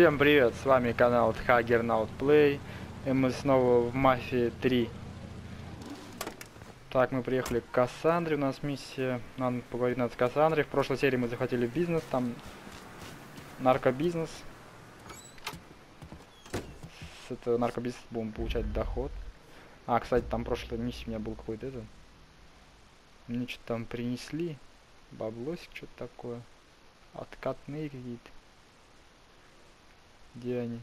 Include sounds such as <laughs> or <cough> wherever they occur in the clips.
Всем привет, с вами канал Hager Play, и мы снова в Мафии 3. Так, мы приехали к Кассандре, у нас миссия, надо поговорить надо с Кассандрой. В прошлой серии мы захватили бизнес, там наркобизнес. С этого наркобизнеса будем получать доход. А, кстати, там прошлой миссии у меня был какой-то это. Мне что-то там принесли. Баблосик, что-то такое. Откатные какие-то. Где они?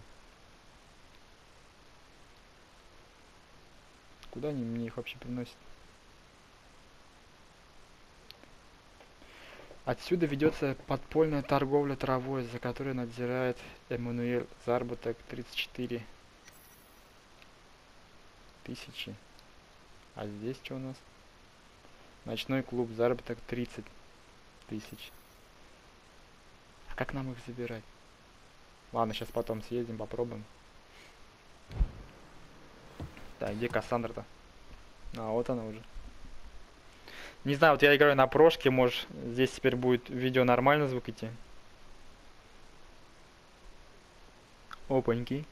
Куда они мне их вообще приносят? Отсюда ведется подпольная торговля травой, за которой надзирает Эммануэль. Заработок 34 тысячи. А здесь что у нас? Ночной клуб, заработок 30 тысяч. А как нам их забирать? Ладно, сейчас потом съездим, попробуем. Так, где Кассандра-то? А, вот она уже. Не знаю, вот я играю на прошке, может, здесь теперь будет видео нормально звук идти. Опаньки.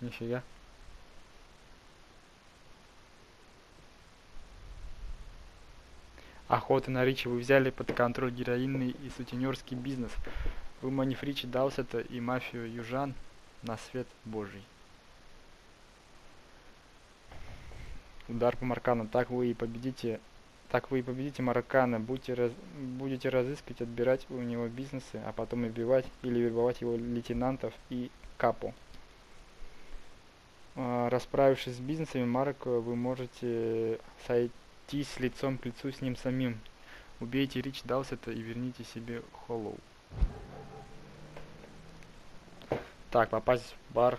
Нифига. Охота на Ричи вы взяли под контроль героинный и сутенерский бизнес. Выманив Ричи Даусета и мафию Южан на свет Божий. Удар по Маркану. Так вы и победите. Так вы и победите Маркана. Будете, раз, будете разыскивать, отбирать у него бизнесы, а потом убивать или вербовать его лейтенантов и капу. А, расправившись с бизнесами, Марк, вы можете сойтись лицом к лицу с ним самим. Убейте Рич Даусета и верните себе Холлоу. Так, попасть в бар.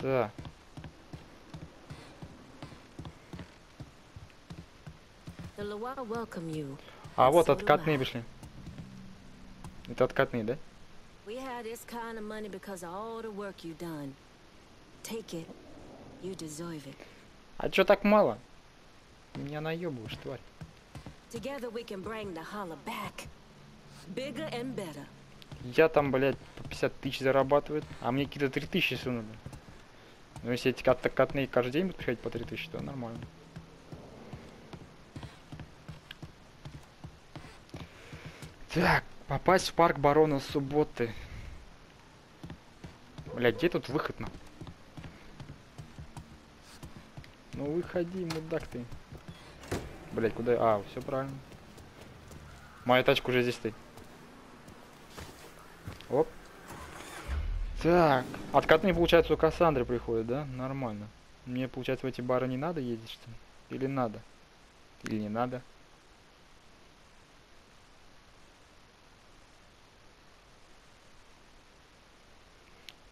Так. А вот откатные пришли. Это откатные, да? We had this kind of money because of all the work you done. Take it. You deserve it. А чё так мало? Меня наебываешь, тварь. Together we can bring the holla back. Bigger and better. Я там, блядь, по 50 тысяч зарабатывает, а мне какие-то 3 тысячи сунули. Ну, если эти катные каждый день будут приходить по 3 тысячи, то нормально. Так, попасть в парк барона субботы. Блядь, где тут выход на? Ну выходи, мудак ты. Блять, куда? А, все правильно. Моя тачка уже здесь стоит. Оп. Так. Откатные, получается, у Кассандры приходят, да? Нормально. Мне, получается, в эти бары не надо ездить, что ли? Или надо? Или не надо?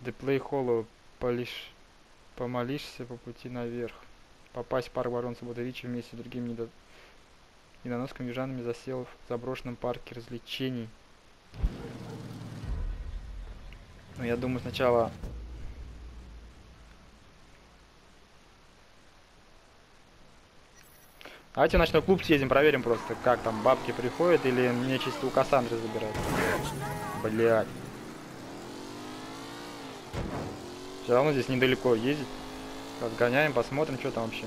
Деплей Холлоу. Полишь... Помолишься по пути наверх. Попасть в парк Барон Субботовича вместе с другими недо и наносками южанами засел в заброшенном парке развлечений. Ну, я думаю, сначала... Давайте в ночной клуб съездим, проверим просто, как там бабки приходят или мне чисто у Кассандры забирают. Блять. Все равно здесь недалеко ездить. Разгоняем, посмотрим, что там вообще.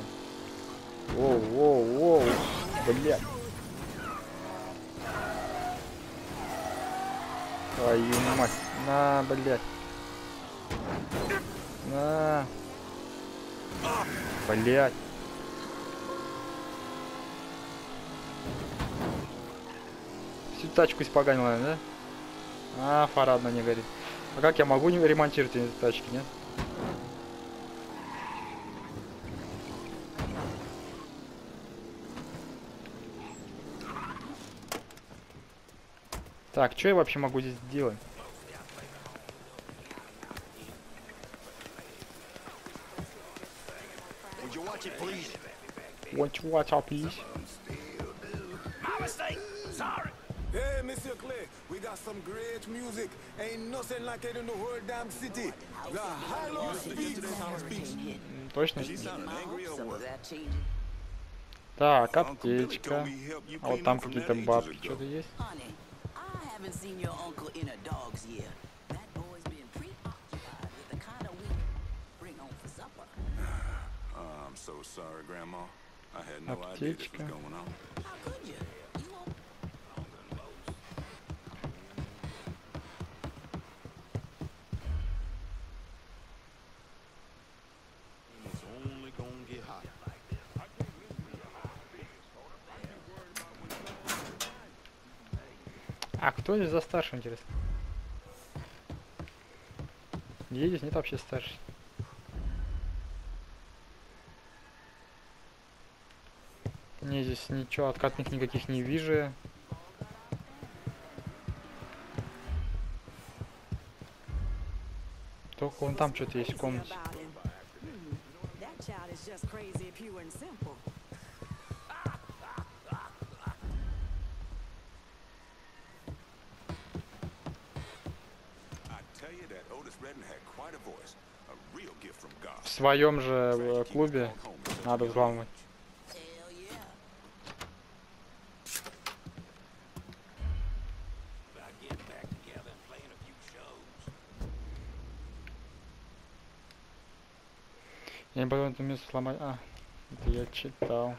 Воу, воу, воу. Блядь. Твою мать. На, блядь. На. Блядь. Всю тачку испоганила, да? А, фара одна не горит. А как я могу не ремонтировать эти тачки, нет? Так, что я вообще могу здесь делать? Want you watch out, please? My mistake. Sorry. Hey, Monsieur Clay, we got some great music. Ain't nothing like it in the whole damn city. The high-low speed. М, Точно? angry or what? Так, аптечка. А вот там какие-то бабки, что-то есть? Honey, I haven't seen your uncle in a dog's year. That boy's been preoccupied with the kind of weed bring home for supper. Oh, I'm so sorry, Grandma. Аптечка. А кто здесь за старший, интересно? Здесь нет вообще старший? Не, здесь ничего, откатных никаких не вижу. Только вон там что-то есть в комнате. That child is just crazy, pure Я не потом это место сломать. А, это я читал.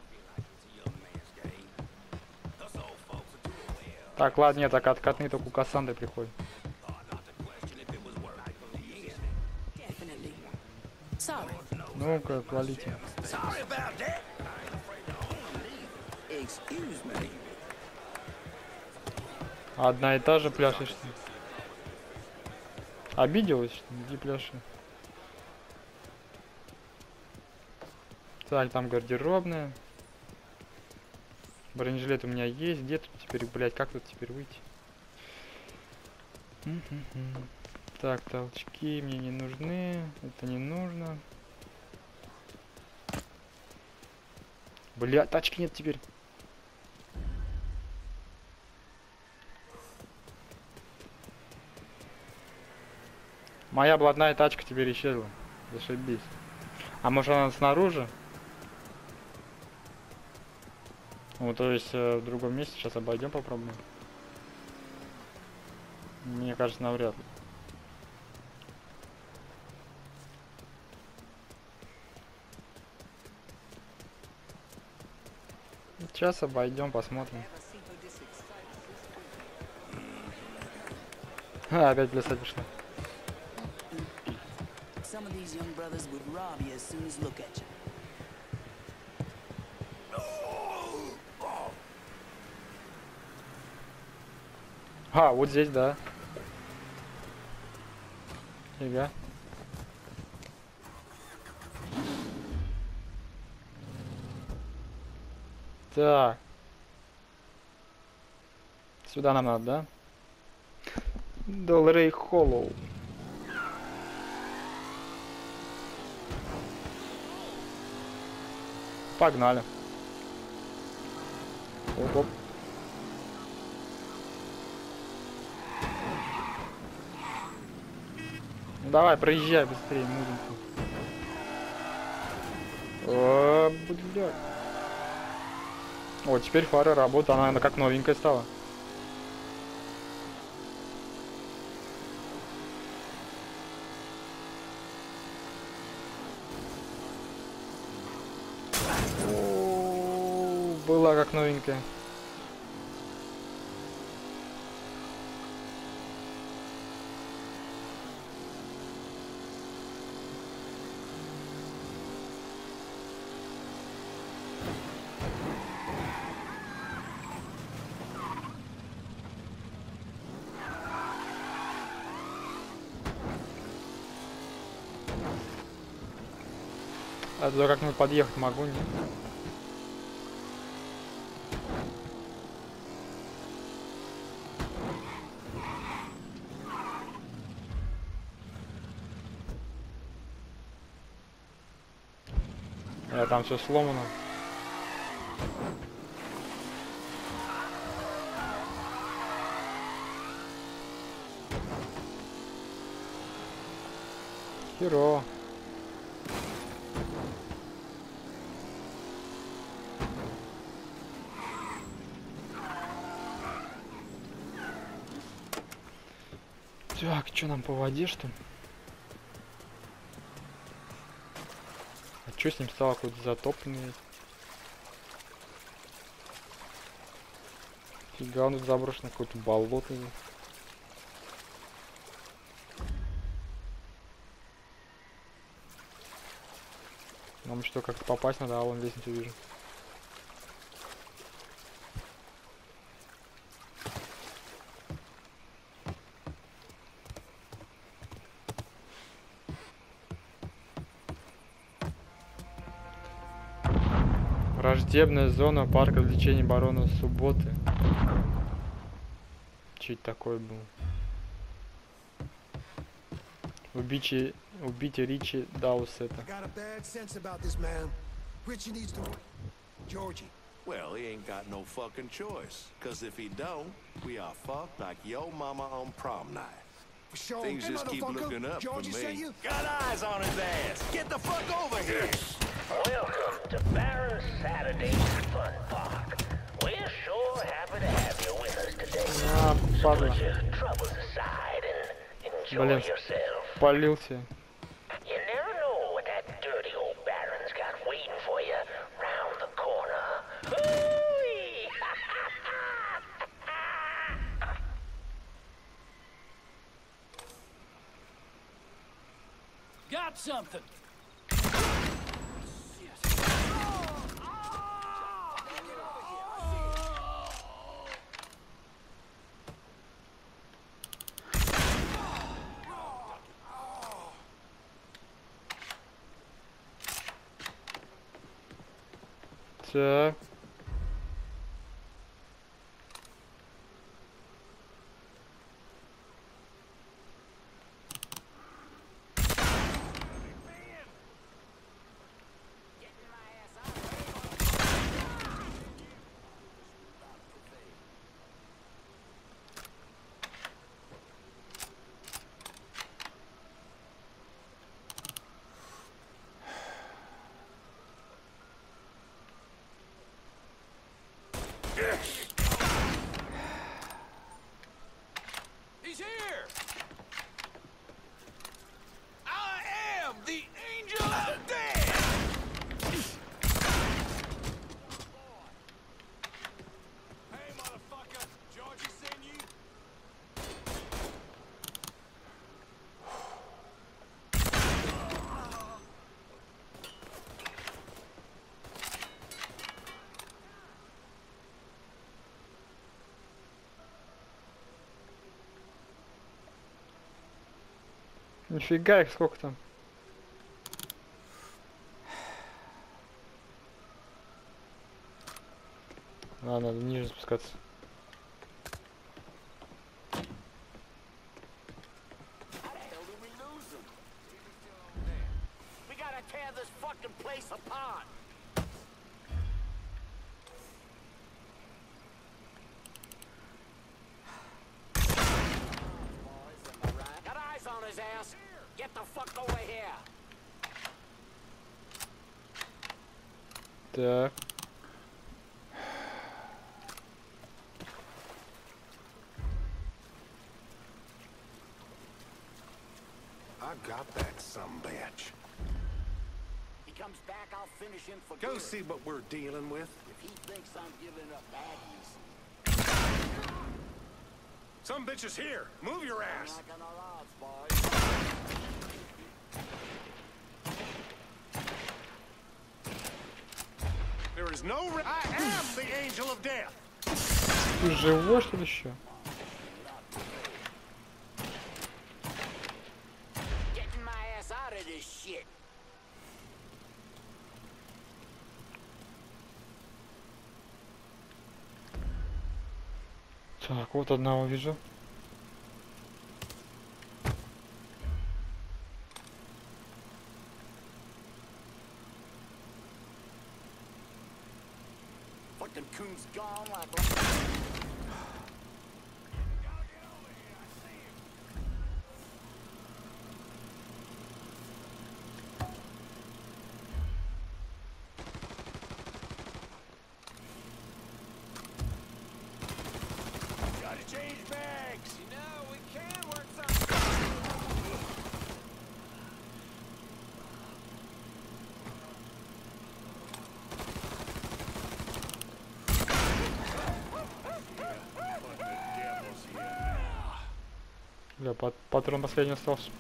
Так, ладно, нет, так откатные только у Кассандры приходят. Ну-ка, me. Одна и та же пляшешь. Обиделась, что ли? Иди пляши. Так, там гардеробная. Бронежилет у меня есть. Где тут теперь, блядь, как тут теперь выйти? Так, толчки мне не нужны. Это не нужно. Бля, тачки нет теперь. Моя блатная тачка теперь исчезла. Зашибись. А может она снаружи? Ну, то есть э, в другом месте сейчас обойдем, попробуем. Мне кажется, навряд ли. Сейчас обойдем, посмотрим. А, опять плясать пошла. А, вот здесь, да. Фига. Так. Сюда нам надо, да? Доллары Холлоу. Погнали. Оп-оп. Давай, проезжай быстрее, музыку. О, блядь. О, теперь фара работает, она, она как новенькая стала. О, Была как новенькая. Туда как-нибудь подъехать могу, нет? А там все сломано. Херово. Так, что нам по воде, что? А что с ним стало какой-то затопленный? Фига, он заброшен болото. здесь. Нам что, как-то попасть надо, а вон лестницу вижу. Враждебная зона парка развлечений барона Субботы. Че это такое было? Убийте, убейте Ричи Даусета. Bad. Georgie. Well, he ain't got no fucking choice. Cause if he don't, we are fucked like yo mama on prom night. For sure. Things Hey, just keep looking up Georgie for me. you? Got eyes on his ass. Get the fuck over here. Welcome to Baron Saturday's Fun Park. We're sure happy to have you with us today. А, падла. Put your troubles aside and enjoy Блин. yourself. Полился. Нифига их сколько там. А, надо ниже спускаться. I got that some bitch. He comes back, I'll finish him for Go good. see what we're dealing with. If he thinks I'm giving up baddies. Some bitch is here. Move your ass. There is no I am the angel of death. Who's the worst of the show? Так, вот одного вижу. Все, патрон последний остался.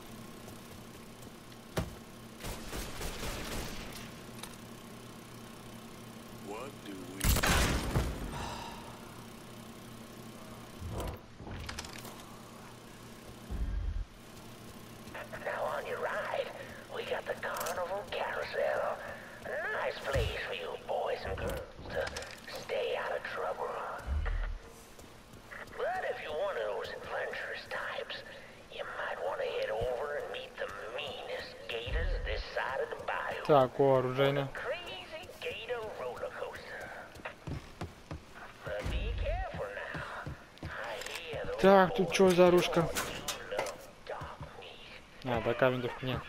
такого оружейня. Так, тут что за оружка? А, до камендов нет.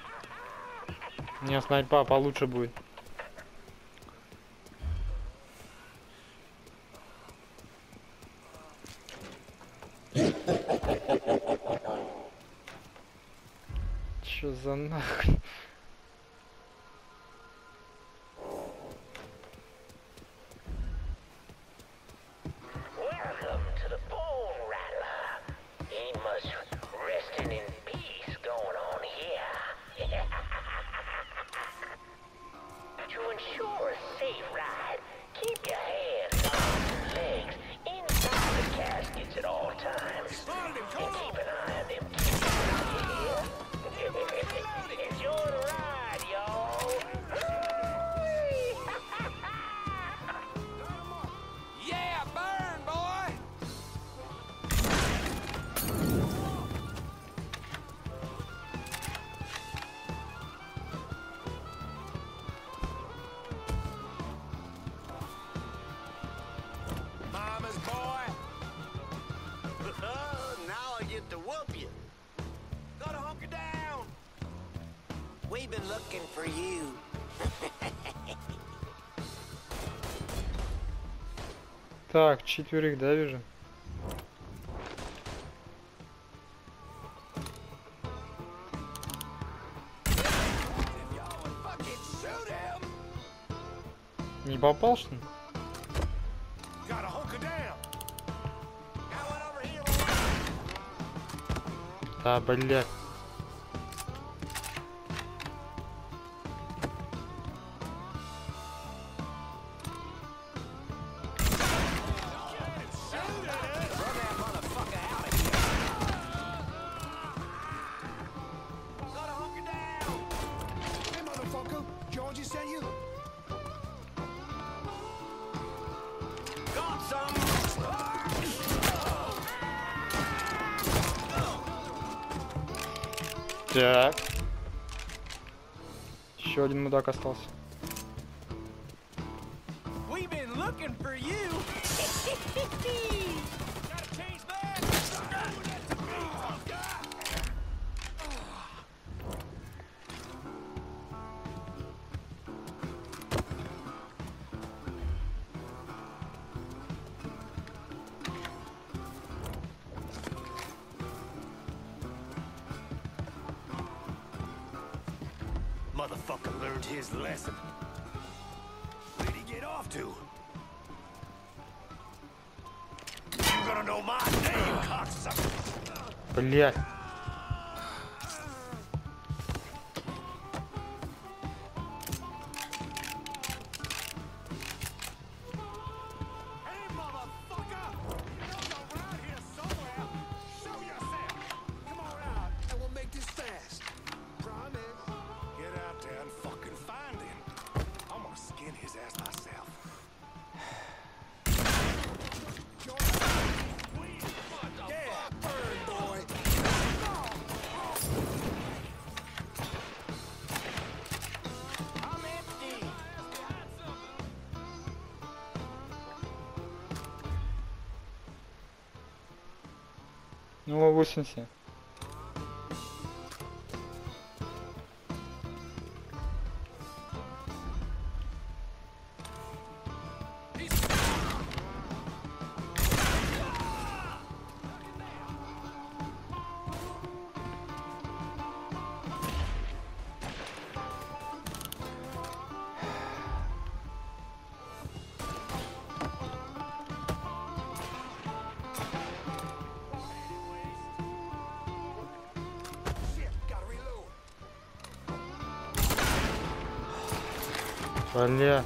У меня снайпа получше будет. Чё за нахрен? Четверых, да, вижу? Не попал, что ли? Да, блядь. мудак остался. Motherfucker learned his lesson. Where'd he get off to? You gonna know my name, cocksucker? Блять. 谢谢。Бля.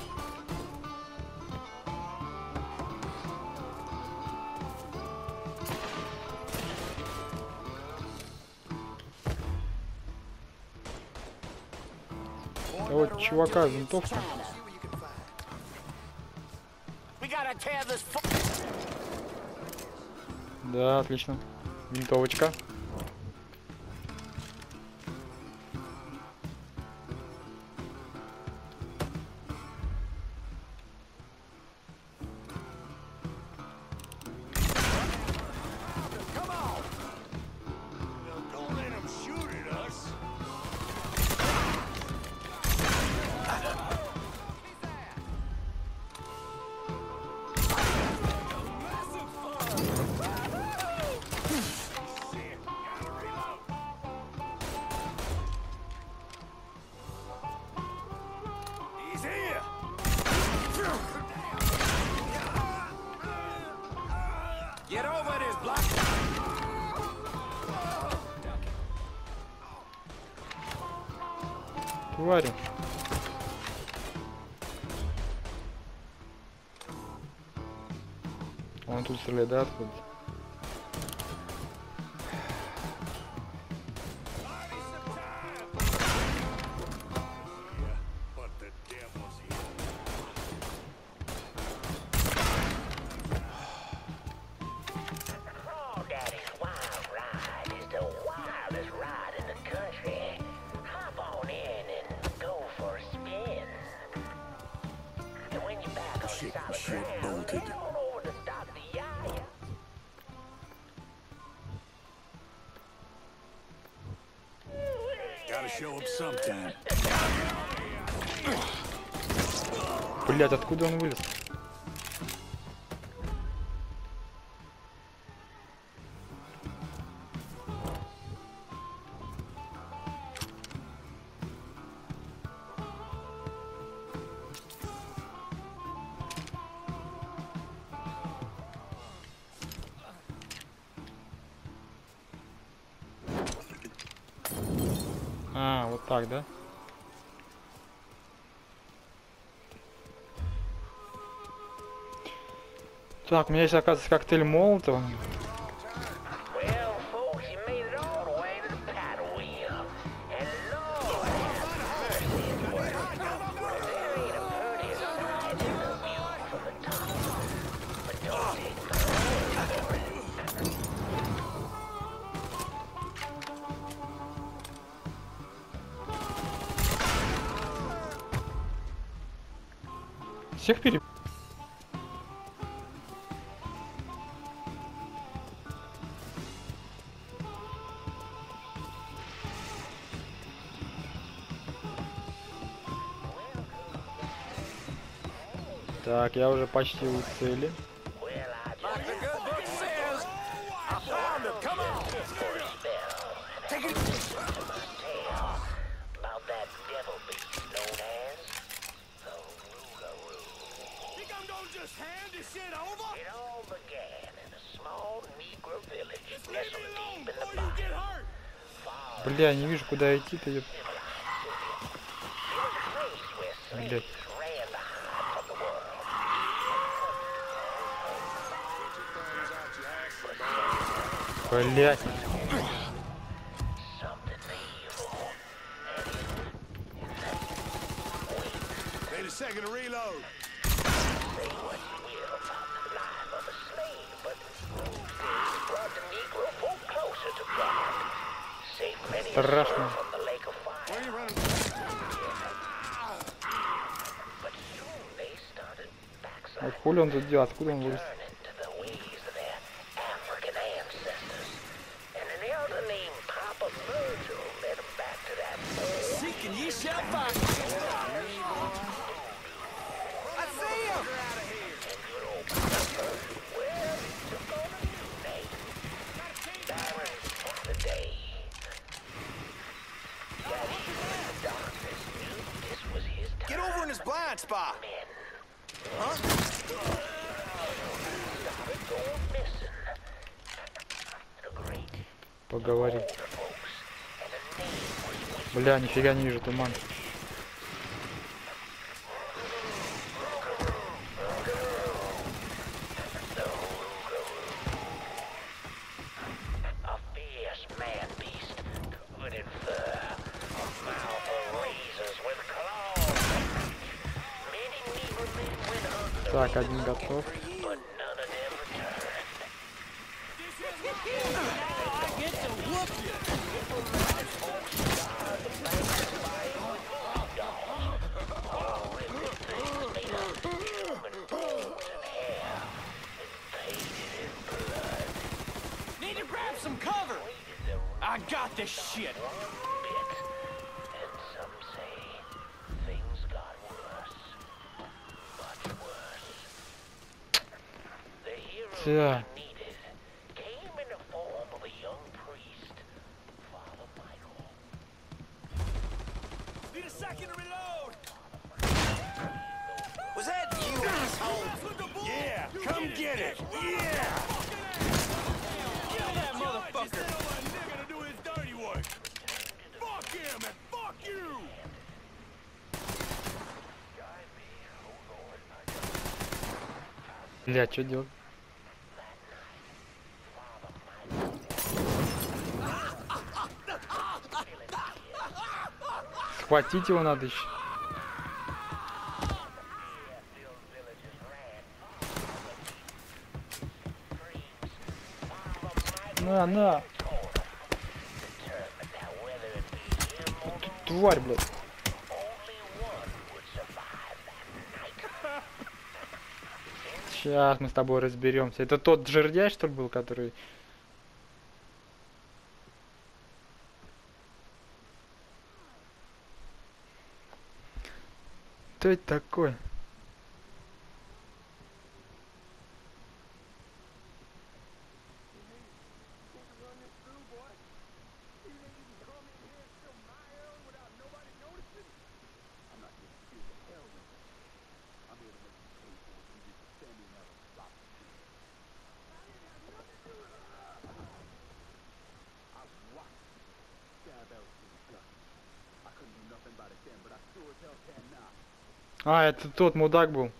А вот чувака винтовка. Да, отлично. Винтовочка. тварью. Он тут стреляет, да, откуда-то? Блять, откуда он вылез? А, вот так, да? Так, у меня есть, оказывается, коктейль Молотова. почти у цели. Бля, не вижу, куда идти-то, Блять. Блять. Страшно. А хули он тут делает? Откуда он вырастет? поговорить. Бля, нифига не вижу туман. Так, один готов. Бля, что делать? Схватить его надо еще. На, на. Тварь, блядь. Сейчас мы с тобой разберемся. Это тот жердяй, что ли, был, который... Кто это такой? А, это тот мудак был.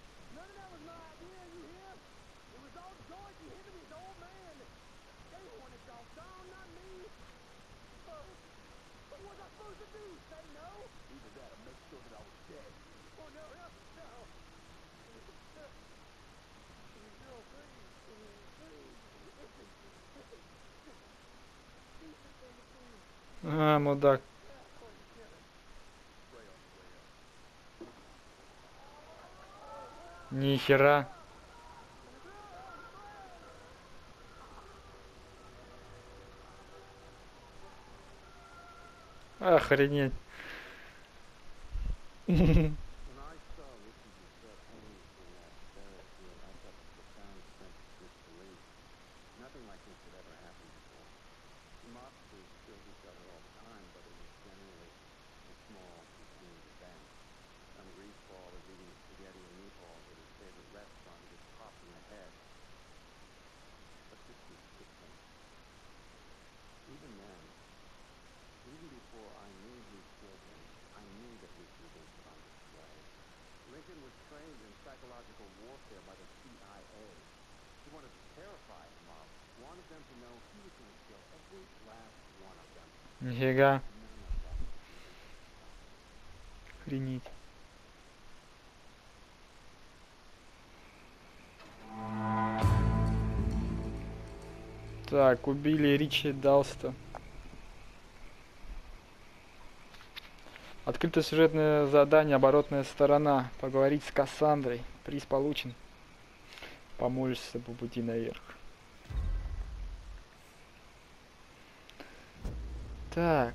Мудак. Ни хера. Охренеть. <laughs> trained in psychological warfare by the CIA. He wanted to terrify the mob, wanted them to know he was going to kill every last one of them. Нифига. Охренеть. Так, убили Ричи Далста. Открыто сюжетное задание «Оборотная сторона». Поговорить с Кассандрой. Приз получен. Поможешься по пути наверх. Так.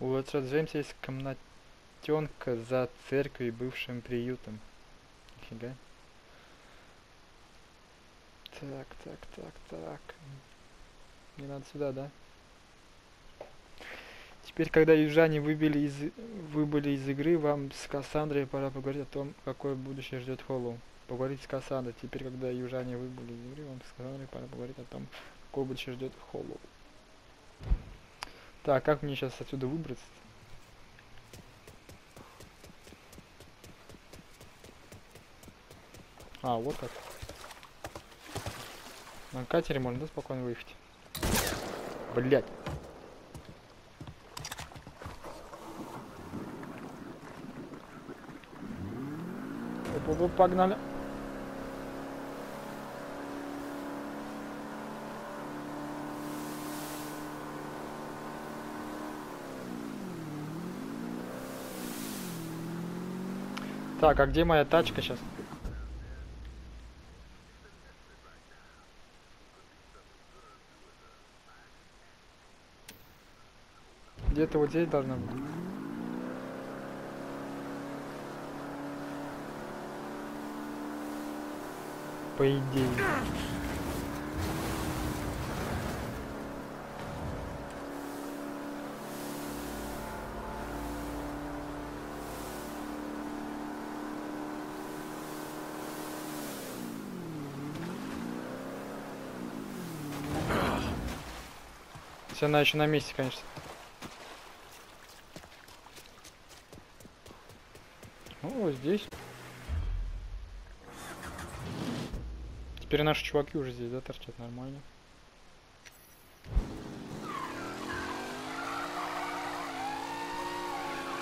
У отца Джеймса есть комнатенка за церковью и бывшим приютом. Нифига. Так, так, так, так. Мне надо сюда, да? Теперь, когда южане выбили из, выбыли из игры, вам с Кассандрой пора поговорить о том, какое будущее ждет Холлоу. Поговорить с Кассандрой. Теперь, когда южане выбыли из игры, вам с Кассандрой пора поговорить о том, какое будущее ждет Холлоу. Так, как мне сейчас отсюда выбраться? А, вот как. На катере можно, да, спокойно выехать? Блять. Погнали. Так, а где моя тачка сейчас? Где-то вот здесь должна быть. По идее. Если она еще на месте, конечно. О, вот здесь. Теперь наши чуваки уже здесь, да, торчат нормально.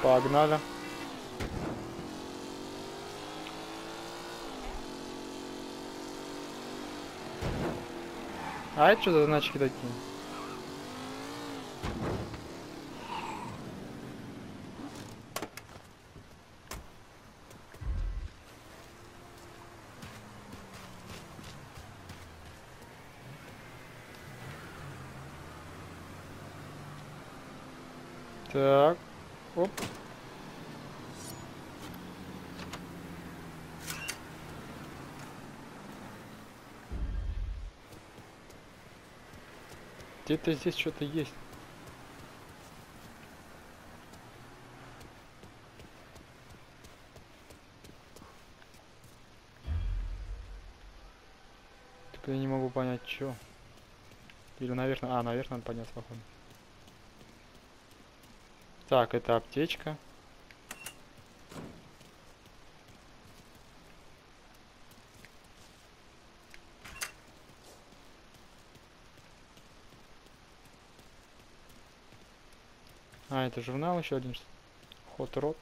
Погнали. А это что за значки такие? Так. Оп. Где-то здесь что-то есть. Только я не могу понять, что. Или, наверное... А, наверное, надо подняться, походу. Так, это аптечка. А, это журнал еще один. Хот рот.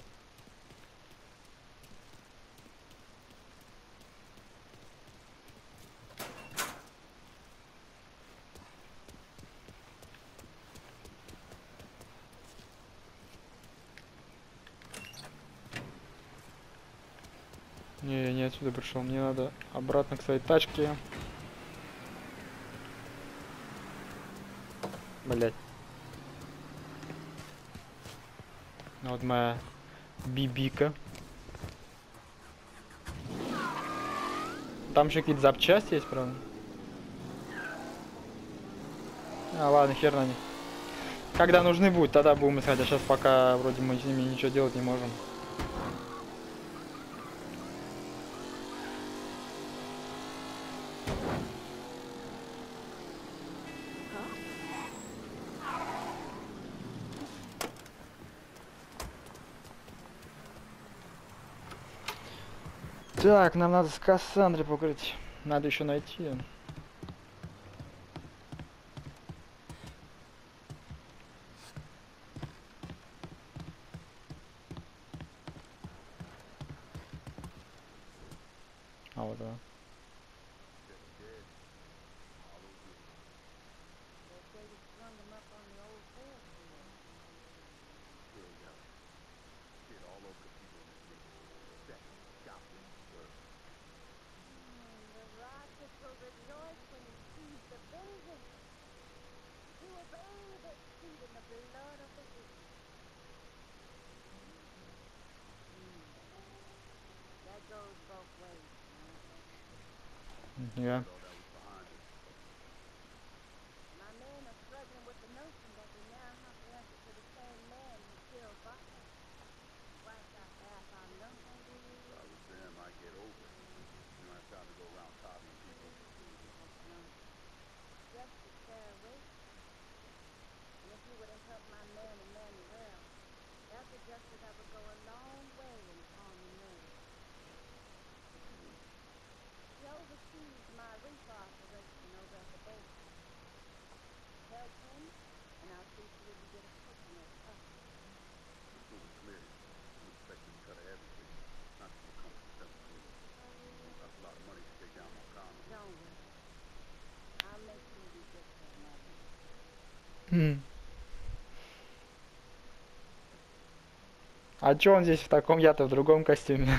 Не, я не отсюда пришел. Мне надо обратно к своей тачке. Блять. Вот моя бибика. Там еще какие-то запчасти есть, правда? А, ладно, хер на них. Когда нужны будут, тогда будем искать. А сейчас пока вроде мы с ними ничего делать не можем. Так, нам надо с Кассандрой покрыть. Надо еще найти. её. А вот да. Yeah. I was them, I get over it. You don't have time to go around copying people. This was a committee. I'm expected to cut of everything. Not to come from them. That's a lot of money to take down Montgomery. А чё он здесь в таком, я-то в другом костюме?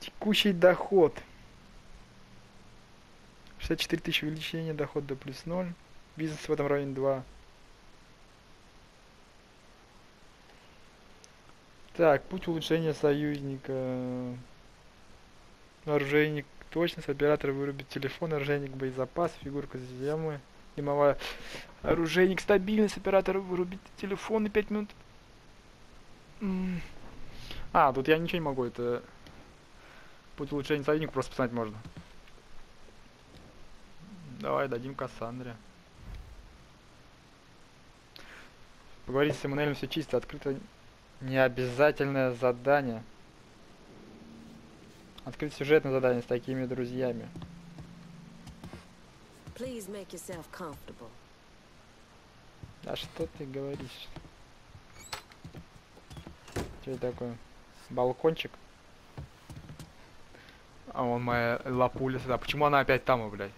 Текущий доход. 64 тысячи увеличение дохода плюс 0. Бизнес в этом районе 2. Так, путь улучшения союзника. Оружейник точность, оператор вырубит телефон, оружейник боезапас, фигурка землы, дымовая. Оружейник стабильность, оператор вырубит телефон и 5 минут. А, тут я ничего не могу, это путь улучшения союзника просто посмотреть можно. Давай дадим Кассандре. Поговорить с Эммануэлем все чисто, открыто необязательное задание. Открыть сюжетное задание с такими друзьями. Please make yourself comfortable. А что ты говоришь? Что это такое? Балкончик? А вон моя лапуля сюда. Почему она опять там, блядь?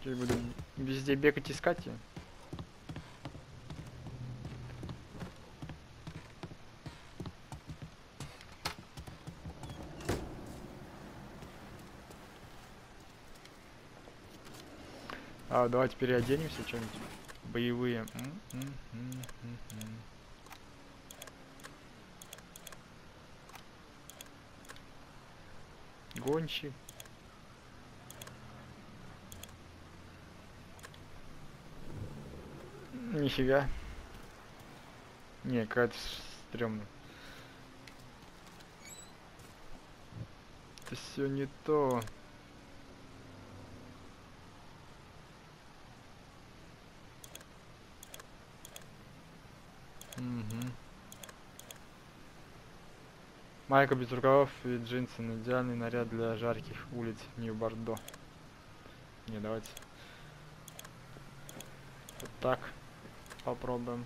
Что я буду везде бегать искать ее? А, давайте переоденемся что-нибудь. Боевые. Гонщик. Нифига. Не, какая-то стрёмная. Это все не то. Майка без рукавов и джинсы. на Идеальный наряд для жарких улиц Нью-Бордо. Не, давайте. Вот так. Попробуем.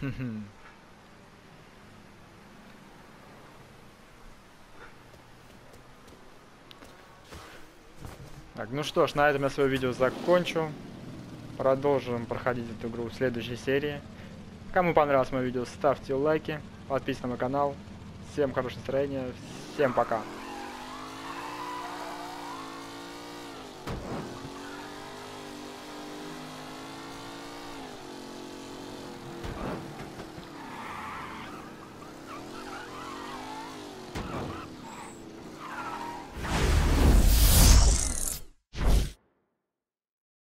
Хм-хм. Так, ну что ж, на этом я свое видео закончу. Продолжим проходить эту игру в следующей серии. Кому понравилось мое видео, ставьте лайки, подписывайтесь на мой канал. Всем хорошего настроения, всем пока.